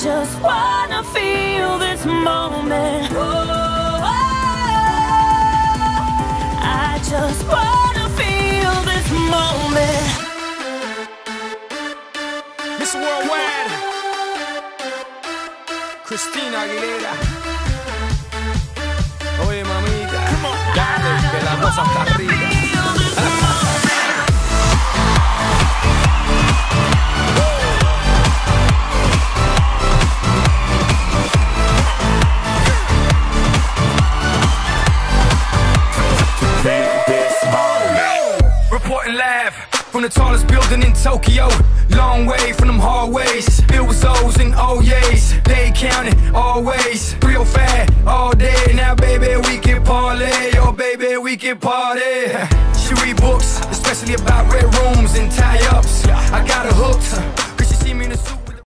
Just wanna feel this moment. Oh, I just wanna feel this moment. Mr. Worldwide, Christina Aguilera. Oye, mamita, dale, que la cosa está From the tallest building in Tokyo. Long way from them hallways. Filled with O's and oh O's. They counting always. Real fat all day. Now, baby, we can parlay. Oh, baby, we can party. She read books, especially about red rooms and tie ups. I got hooked.